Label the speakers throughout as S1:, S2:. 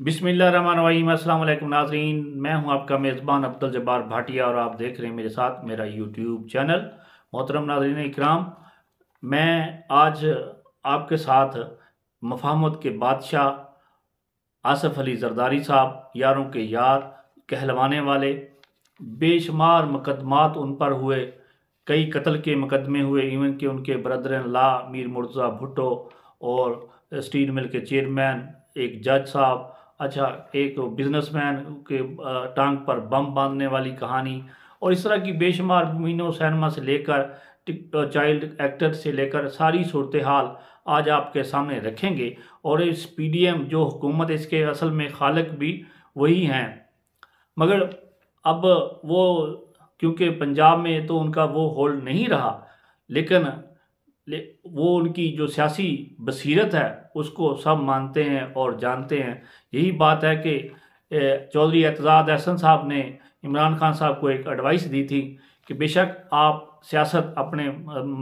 S1: बिसमीम अल्लाम नाजरीन। मैं हूँ आपका मेज़बान अब्दुल जब्बार भाटिया और आप देख रहे हैं मेरे साथ मेरा यूट्यूब चैनल मोहतरम नाजरीन इकराम। मैं आज आपके साथ मफामत के बादशाह आसफ़ अली जरदारी साहब, यारों के यार, कहलवाने वाले, बेशुमार मुकदमात उन पर हुए, कई कत्ल के मुकदमे हुए, इवन के उनके ब्रदर ला मीर मुर्जा भुट्टो और स्टील मिल के चेयरमैन, एक जज साहब अच्छा एक बिजनेसमैन के टांग पर बम बांधने वाली कहानी और इस तरह की बेशुमार मीनो सैनमा से लेकर चाइल्ड एक्टर से लेकर सारी सूरत हाल आज आपके सामने रखेंगे और इस पीडीएम जो हुकूमत इसके असल में खालक भी वही हैं। मगर अब वो, क्योंकि पंजाब में तो उनका वो होल्ड नहीं रहा, लेकिन वो उनकी जो सियासी बसीरत है उसको सब मानते हैं और जानते हैं। यही बात है कि चौधरी एतजाद एहसन साहब ने इमरान खान साहब को एक एडवाइस दी थी कि बेशक आप सियासत अपने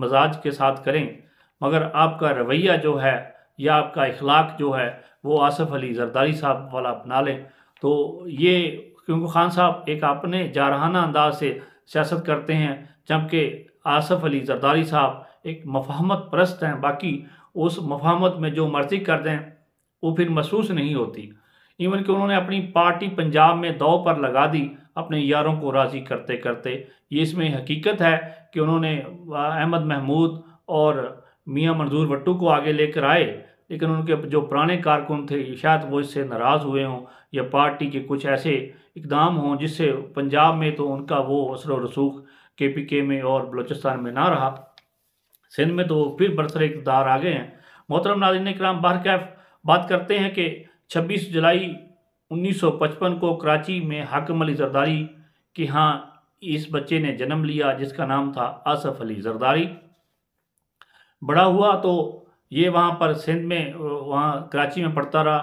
S1: मजाज के साथ करें, मगर आपका रवैया जो है या आपका इखलाक जो है, वो आसफ़ अली जरदारी साहब वाला अपना लें। तो ये, क्योंकि खान साहब एक अपने जारहाना अंदाज से सियासत करते हैं, जबकि आसफ़ अली जरदारी साहब एक मफाहमत परस्त हैं। बाकी उस मफाहमत में जो मर्ज़ी कर दें, वो फिर महसूस नहीं होती। इवन कि उन्होंने अपनी पार्टी पंजाब में दौ पर लगा दी, अपने यारों को राज़ी करते करते। ये इसमें हकीकत है कि उन्होंने अहमद महमूद और मियाँ मंजूर भट्टू को आगे लेकर आए, लेकिन उनके जो पुराने कारकुन थे, शायद वो इससे नाराज़ हुए हों, या पार्टी के कुछ ऐसे इकदाम हों जिससे पंजाब में तो उनका वो असर रसूख के पी के में और बलोचिस्तान में ना रहा। सिंध में तो फिर बरसर इकदार आ गए हैं। मोहतरम नाजिन कराम बाहर कैफ बात करते हैं कि 26 जुलाई 1955 को कराची में हाकम अली जरदारी कि हाँ इस बच्चे ने जन्म लिया जिसका नाम था आसफ़ अली जरदारी। बड़ा हुआ तो ये वहाँ पर सिंध में, वहाँ कराची में पढ़ता रहा,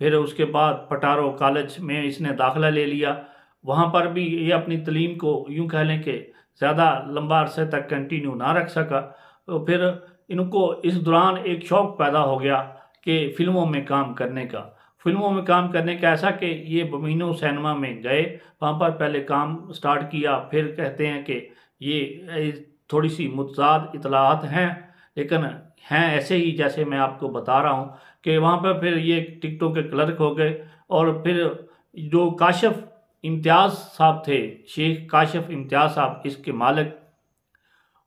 S1: फिर उसके बाद पटारो कॉलेज में इसने दाखिला ले लिया। वहाँ पर भी ये अपनी तलीम को यूँ कह लें कि ज़्यादा लंबा अरसे तक कंटिन्यू ना रख सका। तो फिर इनको इस दौरान एक शौक़ पैदा हो गया कि फ़िल्मों में काम करने का। फ़िल्मों में काम करने का ऐसा कि ये बमीनो सैनमा में गए, वहाँ पर पहले काम स्टार्ट किया, फिर कहते हैं कि ये थोड़ी सी मुतजाद इतलात हैं, लेकिन हैं ऐसे ही जैसे मैं आपको बता रहा हूँ कि वहाँ पर फिर ये टिकटों के क्लर्क हो गए और फिर जो काशफ इम्तियाज़ साहब थे, शेख काशफ इम्तियाज़ साहब इसके मालिक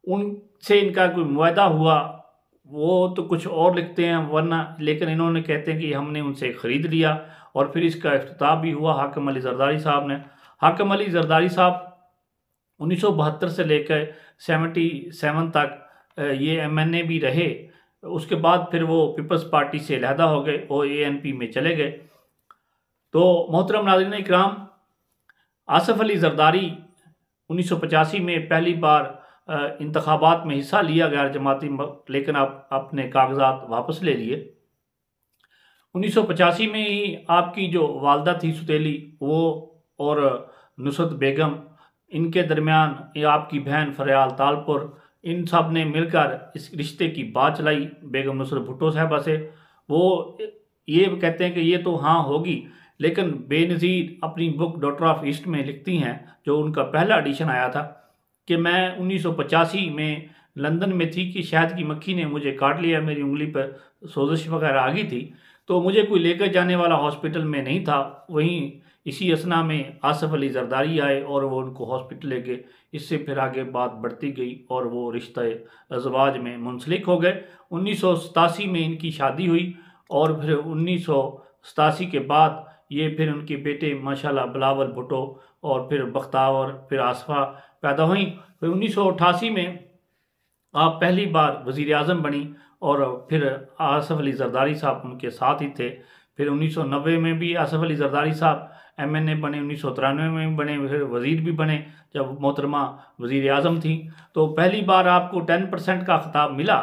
S1: उनसे इनका कोई मुआदा हुआ, वो तो कुछ और लिखते हैं, वरना लेकिन इन्होंने कहते हैं कि हमने उनसे ख़रीद लिया और फिर इसका अफ्ताह भी हुआ हाकम अली जरदारी साहब ने। हाकम अली जरदारी साहब उन्नीस से लेकर सेवेंटी सेवन तक ये एम एन ए भी रहे। उसके बाद फिर वो पीपल्स पार्टी से लहदा हो गए और ए एन पी में चले गए। तो मोहतरम नाजरन इकराम, आसफ़ अली जरदारी उन्नीस में पहली बार इंतबात में हिस्सा लिया गैर जमाती लेकिन आप अपने कागजात वापस ले लिए। उन्नीस में ही आपकी जो वालदा थी सुतेली, वो और नुसरत बेगम, इनके दरमियान आपकी बहन फरयाल तालपुर, इन सबने मिलकर इस रिश्ते की बात चलाई बेगम नुसरत भुट्टो साहबा से। वो ये कहते हैं कि ये तो हाँ होगी, लेकिन बेनज़ीर अपनी बुक डॉक्टर ऑफ़ ईस्ट में लिखती हैं, जो उनका पहला एडिशन आया था। कि मैं उन्नीस सौ पचासी में लंदन में थी कि शहद की मक्खी ने मुझे काट लिया, मेरी उंगली पर सोजिश वगैरह आ गई थी। तो मुझे कोई लेकर जाने वाला हॉस्पिटल में नहीं था। वहीं इसी असना में आसफ़ अली जरदारी आए और वो उनको हॉस्पिटल ले गए। इससे फिर आगे बात बढ़ती गई और वो रिश्ते अजवाज में मुंसलिक हो गए। उन्नीस सौ सतासी में इनकी शादी हुई और फिर उन्नीस सौ सतासी के बाद ये फिर उनके बेटे माशाल्लाह बिलावल भुट्टो और फिर बख्तावर, फिर आसफ़ा पैदा हुई। फिर उन्नीस सौ अठासी में आप पहली बार वज़ी अजम बनी और फिर आसफ़ अली जरदारी साहब उनके साथ ही थे। फिर 1990 में भी आसफ़ अली जरदारी साहब एम एन ए बने उन्नीस सौ तिरानवे में भी बने फिर वज़ीर भी बने जब मोहतरमा वज़ी अजम थी। तो पहली बार आपको टेन परसेंट का ख़ताब मिला।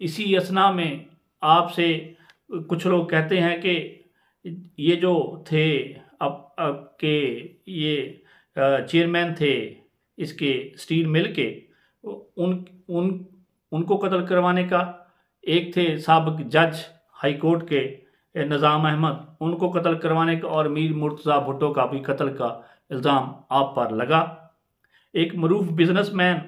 S1: इसी असना में आपसे कुछ लोग कहते हैं कि ये जो थे अब, अब के ये चेयरमैन थे इसके स्टील मिल के उन उन, उनको कत्ल करवाने का, एक थे सबक जज हाई कोर्ट के निज़ाम अहमद, उनको कत्ल करवाने का और मीर मुर्तज़ा भुट्टो का भी कत्ल का इल्ज़ाम आप पर लगा। एक मरूफ बिजनेसमैन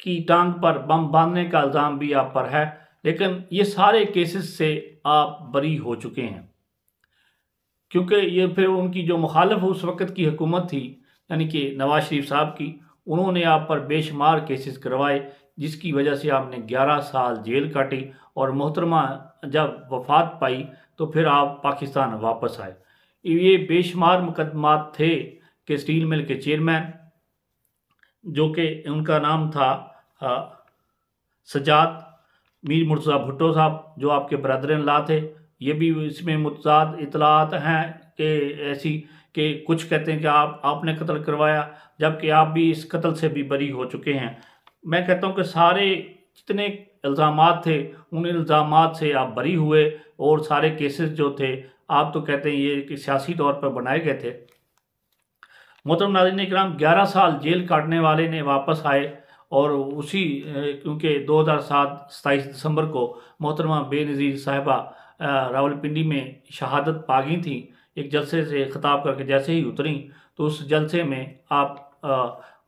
S1: की टांग पर बम बांधने का इल्ज़ाम भी आप पर है, लेकिन ये सारे केसेस से आप बरी हो चुके हैं, क्योंकि ये फिर उनकी जो मुखालफ उस वक़्त की हुकूमत थी यानी कि नवाज़ शरीफ साहब की, उन्होंने आप पर बेशुमार केसेस करवाए, जिसकी वजह से आपने 11 साल जेल काटी और मोहतरमा जब वफात पाई तो फिर आप पाकिस्तान वापस आए। ये बेशुमार मुकदमात थे कि स्टील मिल के चेयरमैन, जो कि उनका नाम था सजाद मीर मुर्तज़ा भुट्टो साहब, जो आपके ब्रदर ला थे। ये भी इसमें मुतजाद इतलात हैं कि ऐसी कि कुछ कहते हैं कि आप, आपने कत्ल करवाया, जबकि आप भी इस कत्ल से भी बरी हो चुके हैं। मैं कहता हूँ कि सारे जितने इल्ज़ाम थे, उन इल्ज़ाम से आप बरी हुए और सारे केसेस जो थे, आप तो कहते हैं ये कि सियासी तौर पर बनाए गए थे। मोहतरम नाजन कराम ग्यारह साल जेल काटने वाले ने वापस आए और उसी क्योंकि 2007 सताईस दिसंबर को मोहतरमा बेनज़ीर साहिबा रावलपिंडी में शहादत पा गई थी। एक जलसे से ख़ताब करके जैसे ही उतरी तो उस जलसे में आप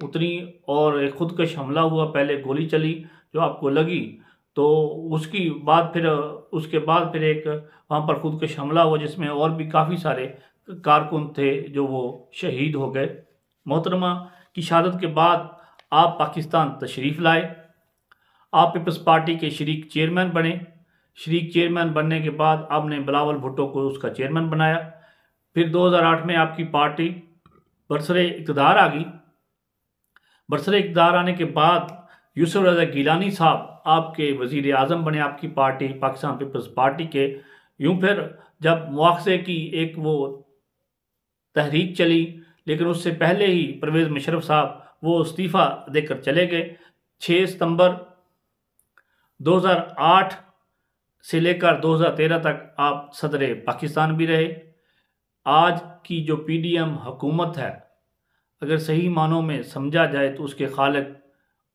S1: उतरी और एक खुदकश हमला हुआ, पहले गोली चली जो आपको लगी तो उसकी बाद फिर, उसके बाद फिर एक वहाँ पर खुदकश हमला हुआ, जिसमें और भी काफ़ी सारे कारकुन थे जो वो शहीद हो गए। मोहतरमा, की शहादत के बाद आप पाकिस्तान तशरीफ़ लाए। आप पीपल्स पार्टी के शरीक चेयरमैन बने। शरीक चेयरमैन बनने के बाद आपने बिलावल भुट्टो को उसका चेयरमैन बनाया। फिर 2008 में आपकी पार्टी बरसरे इकतदार आ गई। बरसरे इकतदार आने के बाद यूसुफ रजा गिलानी साहब आपके वज़ी अजम बने आपकी पार्टी, पाकिस्तान पीपल्स पार्टी के। यूँ फिर जब मुआवजे की एक वो तहरीक चली, लेकिन उससे पहले ही परवेज़ मुशरफ साहब वो इस्तीफ़ा देकर चले गए। छः सितंबर 2008 से लेकर 2013 तक आप सदर पाकिस्तान भी रहे। आज की जो पीडीएम हुकूमत है, अगर सही मानों में समझा जाए तो उसके खालिक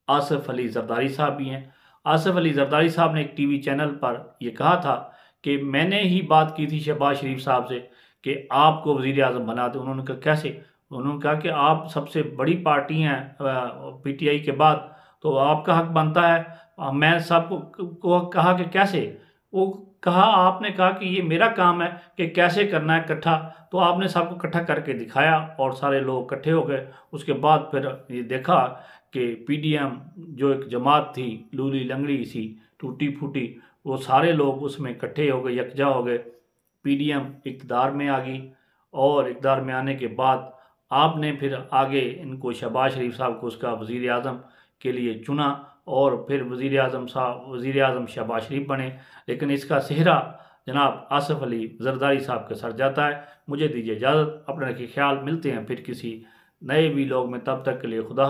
S1: आसफ़ अली जरदारी साहब भी हैं। आसफ़ अली जरदारी साहब ने एक टीवी चैनल पर यह कहा था कि मैंने ही बात की थी शहबाज शरीफ साहब से कि आपको वज़ी अजम बना दें। उन्होंने कहा, कैसे? उन्होंने कहा कि आप सबसे बड़ी पार्टी हैं पीटीआई के बाद तो आपका हक बनता है। मैं सबको को कहा कि कैसे? वो कहा, आपने कहा कि ये मेरा काम है कि कैसे करना है इकट्ठा। तो आपने सबको इकट्ठा करके दिखाया और सारे लोग इकट्ठे हो गए। उसके बाद फिर ये देखा कि पीडीएम जो एक जमात थी, लूली लंगड़ी सी, टूटी फूटी, वो सारे लोग उसमें इकट्ठे हो गए, यकजा हो गए। पीडीएम इकतदार में आ गई और इकदार में आने के बाद आपने फिर आगे इनको शहबाज शरीफ साहब को उसका वज़ी अजम के लिए चुना और फिर वज़ी अजम साहब वज़ी अजम शहबाज शरीफ बने। लेकिन इसका सेहरा जनाब आसफ़ अली जरदारी साहब के सर जाता है। मुझे दीजिए इजाज़त। अपने रखिए ख्याल। मिलते हैं फिर किसी नए भी लोग में। तब तक के लिए खुदा